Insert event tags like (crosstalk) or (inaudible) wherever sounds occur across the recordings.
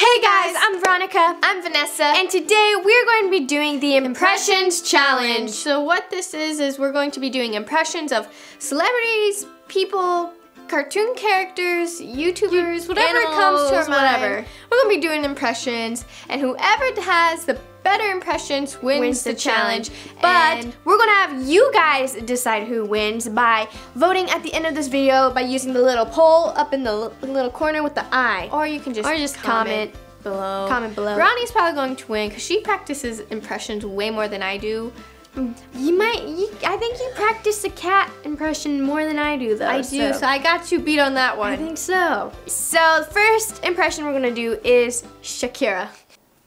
Hey guys, I'm Veronica. I'm Vanessa. And today we're going to be doing the Impressions, Challenge. Challenge. So what this is is we're going to be doing impressions of celebrities, people, cartoon characters, YouTubers, whatever it comes to our whatever. mind. We're gonna be doing impressions, and whoever has the better impressions wins, Wins the, the challenge. challenge. But we're gonna have you guys decide who wins by voting at the end of this video by using the little poll up in the little corner with the eye. or you can just Or just comment below. comment below. Ronnie's probably going to win because she practices impressions way more than I do. Mm, you might. You, I think you practice the cat impression more than I do, though. I do, so I got you beat on that one. I think so. So the first impression we're gonna do is Shakira.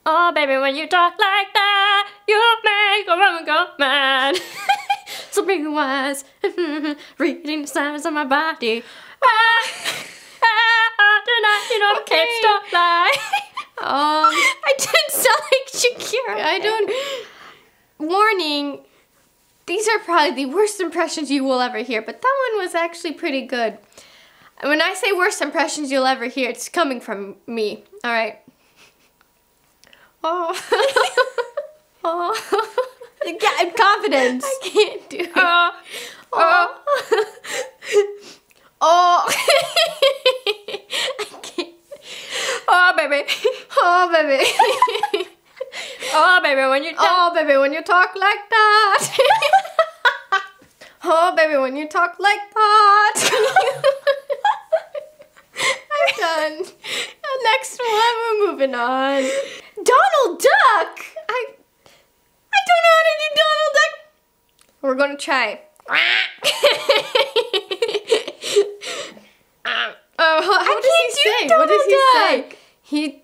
Oh, baby, when you talk like that, you make a woman go mad. (laughs) so be wise, (laughs) reading the signs on my body. Ah, ah, tonight, you know, I can't Okay. stop like. (laughs) um, I didn't sound like Shakira. I don't. Warning. These are probably the worst impressions you will ever hear, but that one was actually pretty good. When I say worst impressions you'll ever hear, it's coming from me. All right. Oh. oh. (laughs) Yeah, confidence. I can't do it. Uh, Oh. Oh. (laughs) I can't. Oh, baby. Oh, baby. (laughs) Oh, baby, when you talk. Oh, baby, when you talk like that. oh, baby, when you talk like that. I'm done. Next one, we're moving on. Donald Duck. I, I don't know how to do Donald Duck. We're gonna try. (laughs) um, oh, how I does he say? What does he Donald say? He,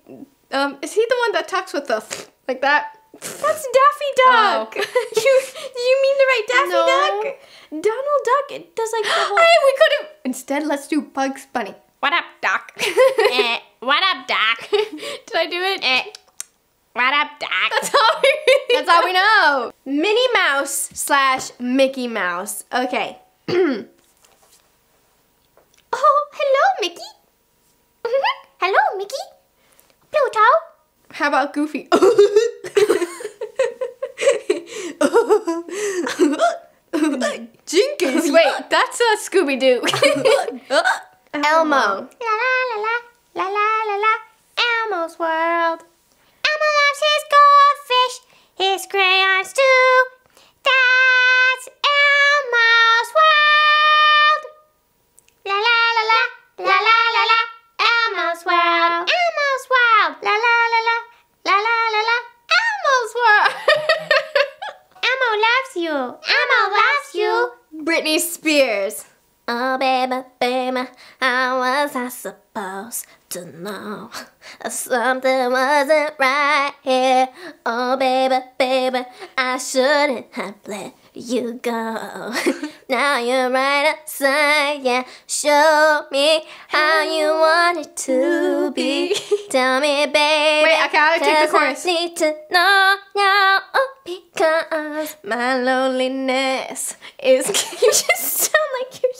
um, is he the one that talks with us like that? That's Daffy Duck. Oh. (laughs) you, you mean the right Daffy No. Duck? Donald Duck it does like the whole. Hey, we could have. Instead, let's do Bugs Bunny. What up, Doc? (laughs) eh, what up, Doc? Did I do it? eh, what up, Doc? That's all we. That's all we know. Minnie Mouse slash Mickey Mouse. Okay. (clears throat) oh, hello, Mickey. (laughs) hello, Mickey. Pluto. How about Goofy? (laughs) Jenkins. Wait, (laughs) that's a Scooby Doo. Elmo. La Britney Spears. Oh, baby, baby, how was I supposed to know something wasn't right here? Oh, baby, baby, I shouldn't have let you go. (laughs) now you're right outside, yeah. Show me how you want it to be. (laughs) Tell me, baby. Wait, I gotta take the chorus. I need to know now oh, because My loneliness is. (laughs) (laughs) you just sound like you're.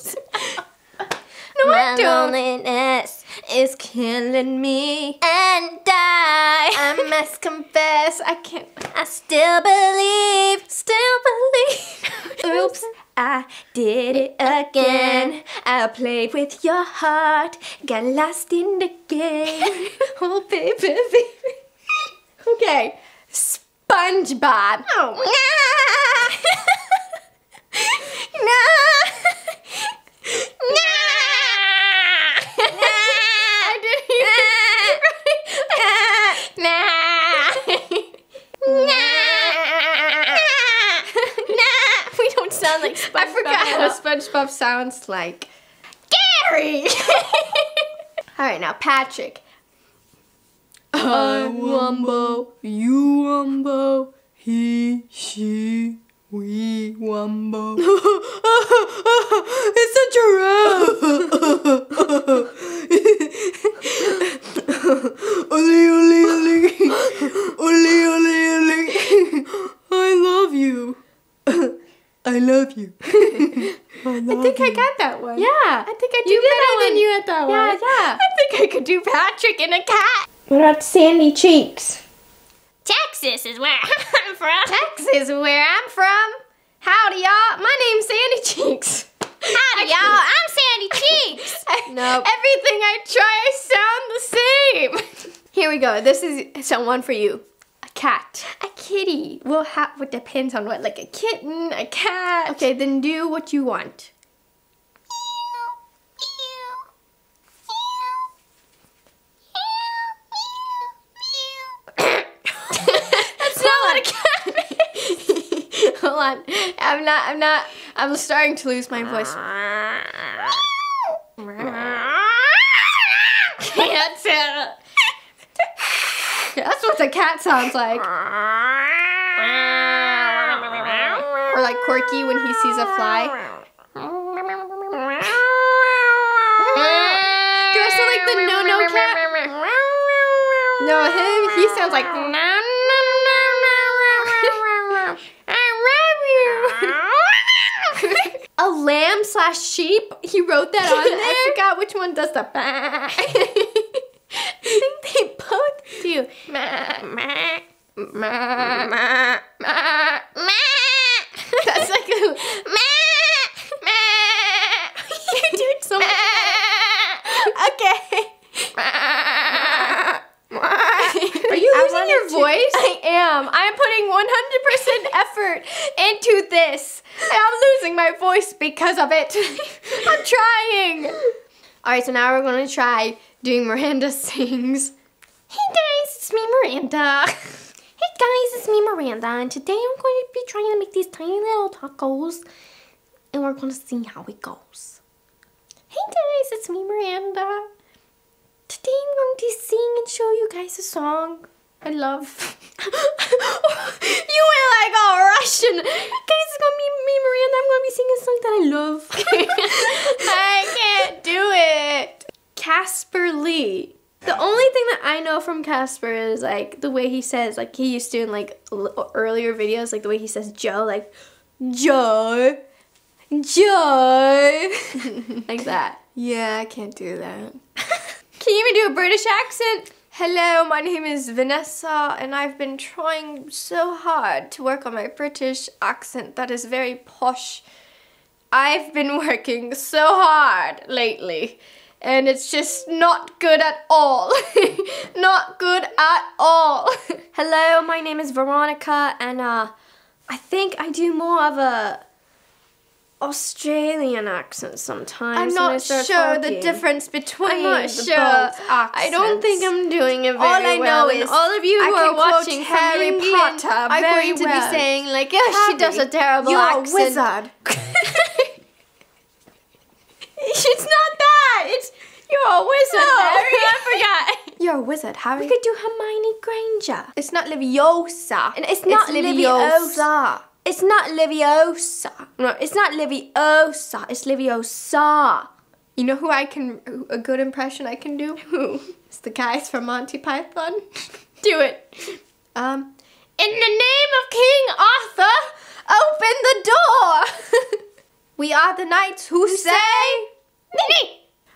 No, my I don't. loneliness Is killing me. and I, I must confess, I can't. I still believe, still believe. Oops, I did it again. I played with your heart, got lost in the game. (laughs) oh, baby, baby. Okay, SpongeBob. Oh. (laughs) like SpongeBob. I forgot at how all. (laughs) SpongeBob sounds like. Gary! (laughs) All right, now Patrick. I um, wumbo, you wumbo, he, she, we wumbo. it's a giraffe. Oli, oli, oli. Oli, oli, oli. I love you. I love you. I think I got that one. Yeah. I think I do You did better that than you at that Yeah, one. yeah. Yeah. I think I could do Patrick and a cat. What about Sandy Cheeks? Texas is where (laughs) I'm from. Texas, is where I'm from. Howdy, y'all. My name's Sandy Cheeks. Howdy, y'all. I'm Sandy Cheeks. (laughs) Nope. Everything I try I sound the same. (laughs) Here we go. This is someone for you. A cat. Kitty. Well, ha- what depends on what. Like a kitten, a cat. Okay, then do what you want. That's not what a cat (laughs) Hold on. I'm not, I'm not, I'm starting to lose my voice. Ah. That's it. (laughs) That's what the cat sounds like. (laughs) Or like Corky when he sees a fly. (laughs) Do I sound like the no no cat? No, him, he sounds like. A lamb slash sheep. He wrote that on there. I forgot which one does the. I think they both do. That's like a. (laughs) You're doing so much. Okay. Are you (laughs) losing your voice? I am. I'm putting 100% effort into this. And I'm losing my voice because of it. (laughs) I'm trying. All right, so now we're going to try doing Miranda sings. Hey guys, it's me, Miranda. (laughs) Hey guys, it's me Miranda and today I'm going to be trying to make these tiny little tacos and we're going to see how it goes. Hey guys, it's me Miranda. Today I'm going to sing and show you guys a song I love. (laughs) you went like all Russian. Guys, it's going to be me Miranda. I'm going to be singing a song that I love. (laughs) I can't do it. Casper Lee. The only thing that I know from Casper is like the way he says, like he used to in like l- earlier videos, like the way he says Joe, like Joe, Joe, (laughs) like that. Yeah, I can't do that. (laughs) Can you even do a British accent? Hello, my name is Vanessa, and I've been trying so hard to work on my British accent that is very posh. I've been (laughs) working so hard lately, and it's just not good at all. (laughs) not good at all. (laughs) Hello, my name is Veronica, and uh, I think I do more of a Australian accent sometimes. I'm not sure the difference between I'm not the sure. I don't think. I'm doing it very All I well. know is all of you who are watching Harry England Potter are going to well. be saying like, "Yeah, (laughs) she does a Harry, terrible you're a wizard. it's not It's you're a wizard, Harry. I forgot. (laughs) You're a wizard, Harry. we could do Hermione Granger. It's not Leviosa. And it's not Leviosa. It's not Leviosa. No, it's not Leviosa. It's Leviosa. You know who I can, a good impression I can do? (laughs) Who? It's the guys from Monty Python. (laughs) do it. Um, in the name of King Arthur, open the door. we are the knights who, say.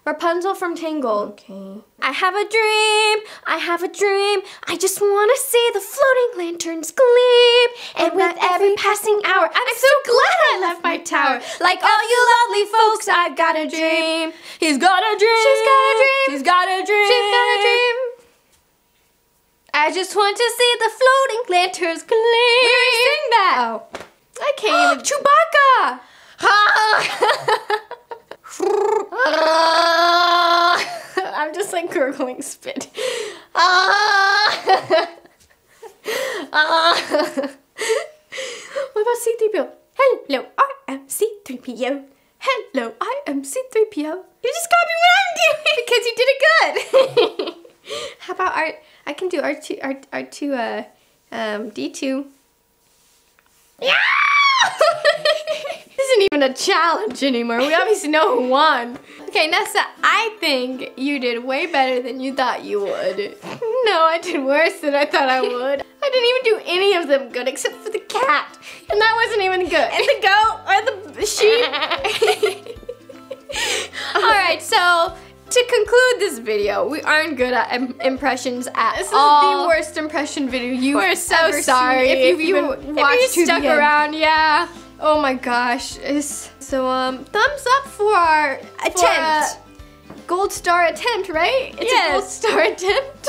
Rapunzel from Tangled. Okay. I have a dream, I have a dream. I just want to see the floating lanterns gleam. And with every passing hour, I'm so glad I left my tower. Like all you lovely folks, I've got a dream. He's got a dream. She's got a dream. He's got a dream. She's got a dream. I just want to see the floating lanterns gleam. We already sang that. Oh. I can't (gasps) even. Chewbacca! (laughs) Gurgling spit. (laughs) (laughs) what about C3PO? Hello, I am C3PO. Hello, I am C3PO. You just copy what I'm doing because you did it good. How about R? I can do R2, R, R2, uh, um, D2. Yeah! this isn't even a challenge anymore. We obviously know who won. Okay, Nessa, I think you did way better than you thought you would. No, I did worse than I thought I (laughs) would. I didn't even do any of them good except for the cat. And that wasn't even good. And the goat or the sheep. (laughs) Alright, so to conclude this video, we aren't good at Im- impressions at This is the worst impression video you We're so sorry seen. if, you even watched if you stuck around. Yeah. Oh my gosh. It's, so um, thumbs up for our Attempt. for gold star attempt, right? It's Yes. a gold star (laughs) attempt.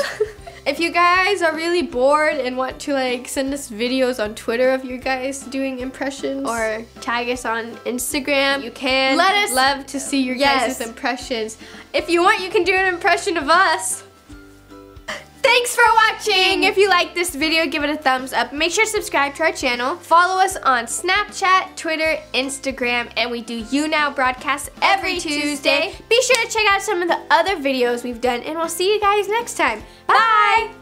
if you guys are really bored and want to like send us videos on Twitter of you guys doing impressions Or tag us on Instagram. you can Let us- love to see your Yes. guys' impressions. If you want, you can do an impression of us. Thanks for watching. Mm. If you like this video, give it a thumbs up. Make sure to subscribe to our channel. Follow us on Snapchat, Twitter, Instagram, and we do YouNow broadcasts every, Every Tuesday. Tuesday. Be sure to check out some of the other videos we've done, and we'll see you guys next time. Bye.